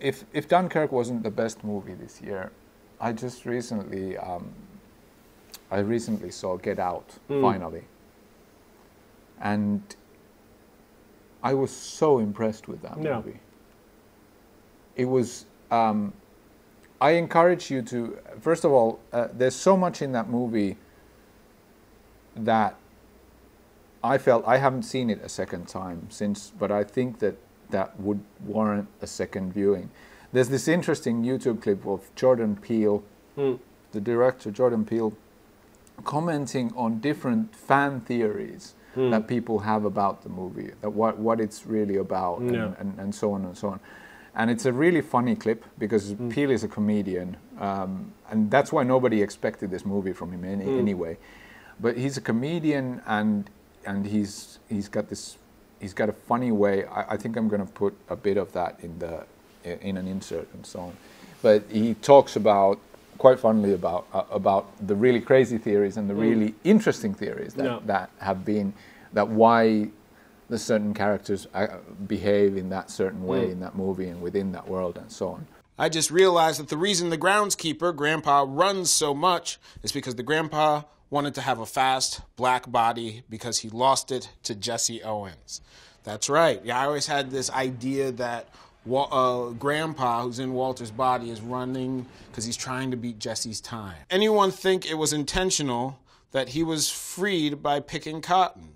if if Dunkirk wasn't the best movie this year, I just recently um, I recently saw Get Out Mm. finally, and I was so impressed with that Yeah. movie. It was. Um, I encourage you to first of all. Uh, there's so much in that movie that I felt I haven't seen it a second time since, but I think that that would warrant a second viewing. There's this interesting YouTube clip of Jordan Peele, Mm. the director Jordan Peele, commenting on different fan theories Mm. that people have about the movie, that what what it's really about, and, Yeah. and, and so on and so on. And it's a really funny clip because Mm. Peele is a comedian, um, and that's why nobody expected this movie from him any, Mm. anyway. But he's a comedian, and and he's he's got this he's got a funny way. I, I think I'm going to put a bit of that in the in an insert and so on. But he talks about quite funnily about uh, about the really crazy theories and the Mm. really interesting theories that Yeah. that have been that why the certain characters uh, behave in that certain way Mm. in that movie and within that world and so on. I just realized that the reason the groundskeeper, Grandpa, runs so much is because the Grandpa wanted to have a fast black body because he lost it to Jesse Owens. That's right. Yeah, I always had this idea that uh, Grandpa, who's in Walter's body, is running because he's trying to beat Jesse's time. Anyone think it was intentional that he was freed by picking cotton?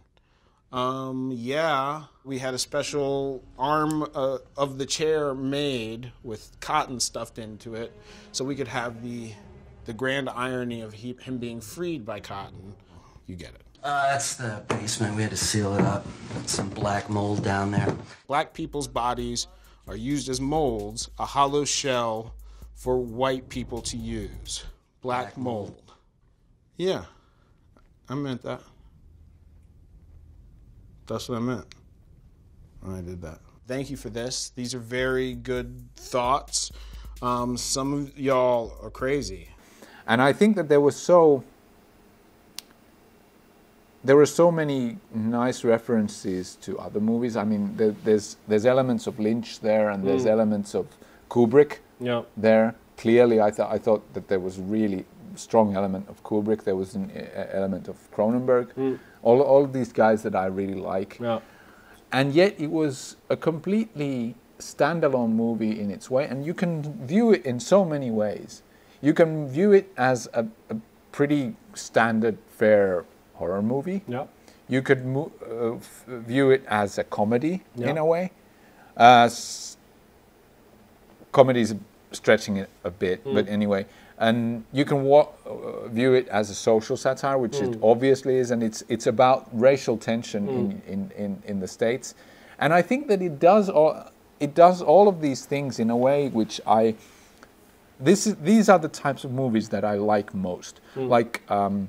Um, yeah, we had a special arm uh, of the chair made with cotton stuffed into it, so we could have the the grand irony of he, him being freed by cotton. You get it. Uh, that's the basement. We had to seal it up. Some black mold down there. Black people's bodies are used as molds, a hollow shell for white people to use. Black, mold. Yeah, I meant that. That's what I meant. when I did that. Thank you for this. These are very good thoughts. Um, some of y'all are crazy. And I think that there was so there were so many nice references to other movies. I mean, there, there's there's elements of Lynch there, and there's Mm. elements of Kubrick Yeah. there. Clearly, I thought I thought that there was really strong element of Kubrick. There was an element of Cronenberg. Mm. All all of these guys that I really like. Yeah. And yet, it was a completely standalone movie in its way, and you can view it in so many ways. You can view it as a, a pretty standard, fair horror movie. Yeah. You could uh, f- view it as a comedy in a way. Uh, s- comedy is stretching it a bit, but Mm. anyway. And you can wa- uh, view it as a social satire, which it Mm. obviously is, and it's it's about racial tension Mm. in, in, in, in the states. And I think that it does all it does all of these things in a way which I this is, these are the types of movies that I like most, Mm. like um,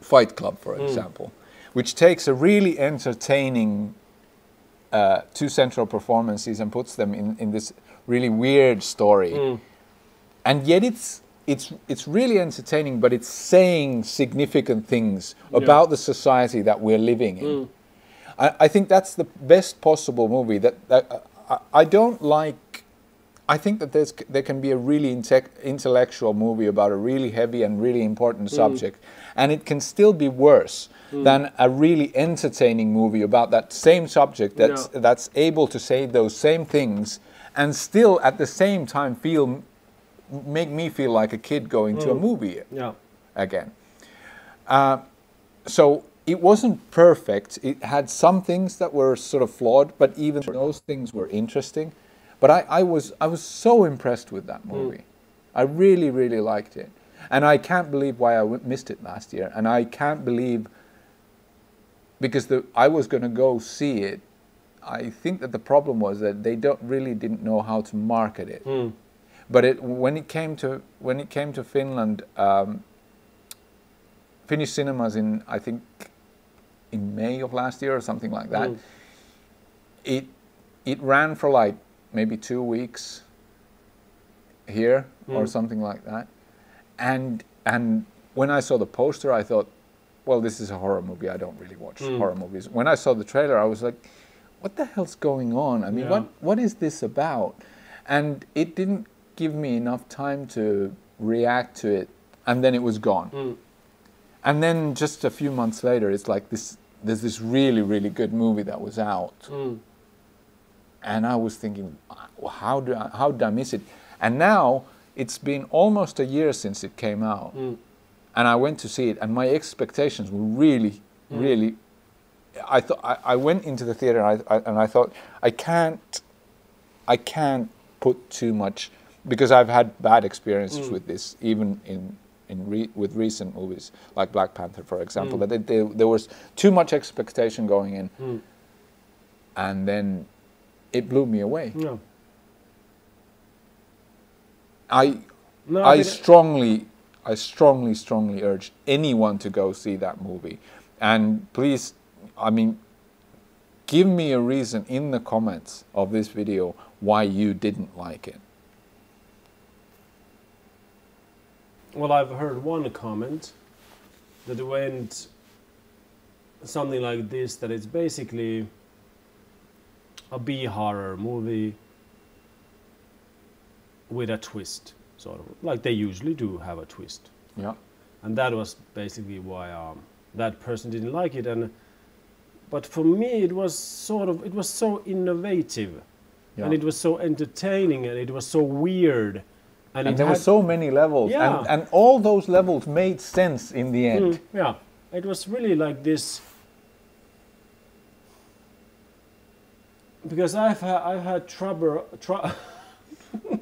Fight Club, for Mm. example, which takes a really entertaining uh, two central performances and puts them in, in this really weird story, Mm. and yet it's it's it's really entertaining, but it's saying significant things Yeah. about the society that we're living in. Mm. I, I think that's the best possible movie. That, that uh, I, I don't like. I think that there's there can be a really inte- intellectual movie about a really heavy and really important Mm. subject, and it can still be worse Mm. than a really entertaining movie about that same subject that's Yeah. that's able to say those same things and still at the same time feel make me feel like a kid going to a Mm. movie Yeah. again. Uh, so it wasn't perfect. It had some things that were sort of flawed, but even those things were interesting. But I, I was I was so impressed with that movie. I really really liked it, and I can't believe why I w- missed it last year. And I can't believe because the I was going to go see it. I think that the problem was that they don't really didn't know how to market it. Mm. But it, when it came to when it came to Finland, um, Finnish cinemas in I think in May of last year or something like that. Mm. It it ran for like maybe two weeks here or Mm. something like that, and and when I saw the poster, I thought, well, this is a horror movie. I don't really watch Mm. horror movies. When I saw the trailer, I was like, what the hell's going on? I mean, Yeah. what what is this about? and it didn't give me enough time to react to it, and then it was gone. Mm. And then just a few months later, it's like this. There's this really, really good movie that was out, Mm. And I was thinking, how do I, how did I miss it? And now it's been almost a year since it came out, Mm. and I went to see it, and my expectations were really, Mm. really. I thought I, I went into the theater and I, I, and I thought I can't, I can't put too much because I've had bad experiences Mm. with this, even in in re, with recent movies like Black Panther, for example. Mm. That there was too much expectation going in, Mm. and then it blew me away. No. I No, I mean, strongly, I strongly, strongly urge anyone to go see that movie. And please, I mean, give me a reason in the comments of this video why you didn't like it. Well, I've heard one comment that went something like this: that it's basically a B horror movie with a twist, sort of like they usually do have a twist, Yeah. and that was basically why um, that person didn't like it. And but for me, it was sort of it was so innovative, Yeah. and it was so entertaining, and it was so weird, and, and there were so many levels, Yeah. and, and all those levels made sense in the end. Mm, yeah, it was really like this. Because I've had I've had trouble. Tr-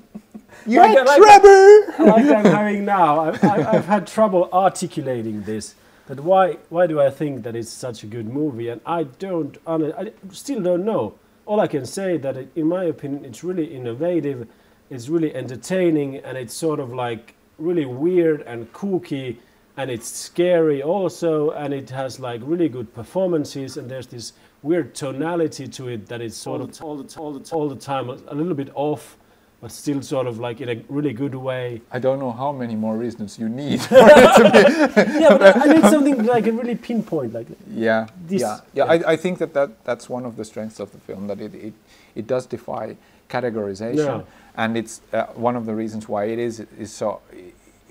You Like- had like- Trevor! like I'm having now. I've, I've I've had trouble articulating this. That why why do I think that it's such a good movie? And I don't. I still don't know. All I can say that it, in my opinion, it's really innovative. It's really entertaining, and it's sort of like really weird and kooky, and it's scary also, and it has like really good performances, and there's this weird tonality to it that is sort of all the, all the, all the time a, a little bit off, but still sort of like in a really good way. I don't know how many more reasons you need. yeah, but I I need something like a really pinpoint, like Yeah, This- yeah, yeah. I, I think that, that that's one of the strengths of the film that it it, it does defy categorization, Yeah. and it's uh, one of the reasons why it is is so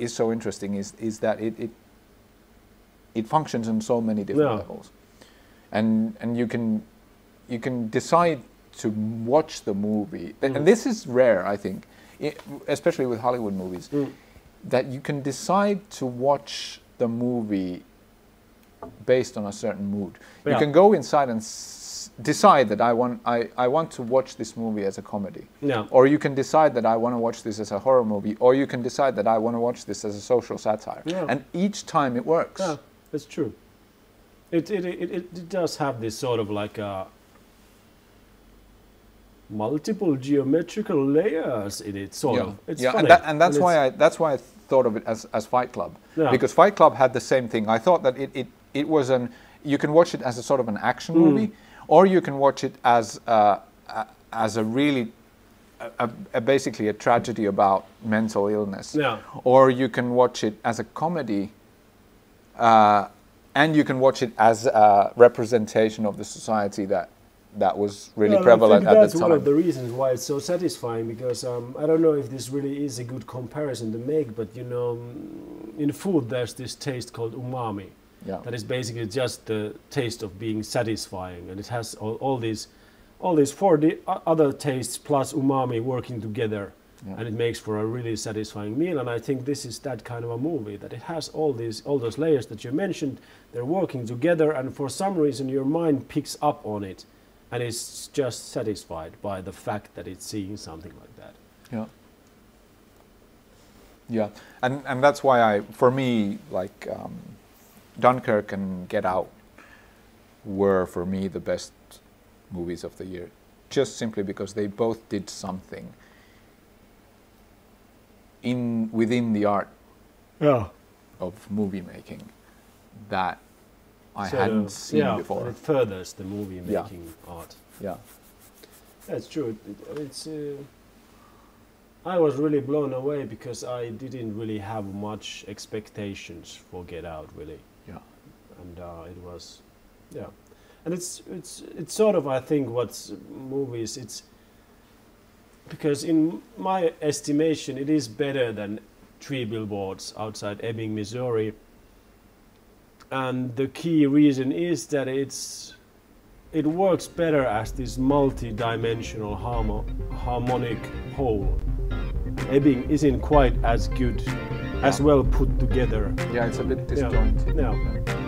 is so interesting is is that it it, it functions on so many different Yeah. levels, and and you can you can decide to watch the movie, Mm. and this is rare, I think, i especially with Hollywood movies, Mm. that you can decide to watch the movie based on a certain mood. You can go inside and s- decide that I want I, I want to watch this movie as a comedy. Yeah. Or you can decide that I want to watch this as a horror movie, or you can decide that I want to watch this as a social satire. Yeah. And each time it works. Yeah, that's true. It it, it, it does have this sort of like a multiple geometrical layers in it, sort yeah, of. It's yeah, funny. and, that, and that's it's- why I that's why I thought of it as, as Fight Club Yeah. because Fight Club had the same thing. I thought that it, it, it was an you can watch it as a sort of an action Mm. movie, or you can watch it as a, a, as a really a, a, a basically a tragedy about mental illness, Yeah. or you can watch it as a comedy. Uh, and you can watch it as a representation of the society that that was really Well, prevalent I think at that's one of the reasons why it's so satisfying because um, I don't know if this really is a good comparison to make, but you know, in food there's this taste called umami. Yeah. That is basically just the taste of being satisfying, and it has all, all these, all these four di- other tastes plus umami working together, Yeah. and it makes for a really satisfying meal. And I think this is that kind of a movie that it has all these, all those layers that you mentioned. They're working together, and for some reason your mind picks up on it, and is just satisfied by the fact that it's seeing something like that. Yeah. Yeah, and and that's why I, for me, like um, Dunkirk and Get Out were for me the best movies of the year, just simply because they both did something in within the art Yeah. of movie making that I So, hadn't seen yeah, before. It furthers the movie Yeah. making art. Yeah, That's true. It, it's. Uh, I was really blown away because I didn't really have much expectations for Get Out, really, yeah, and uh, it was, yeah, and it's it's it's sort of I think what's movies. It's because in my estimation, it is better than three billboards outside Ebbing, Missouri. And the key reason is that it's it works better as this multi-dimensional harmo- harmonic whole. Ebbing isn't quite as good, as well put together. Yeah, it's a bit Yeah. disjointed. Yeah.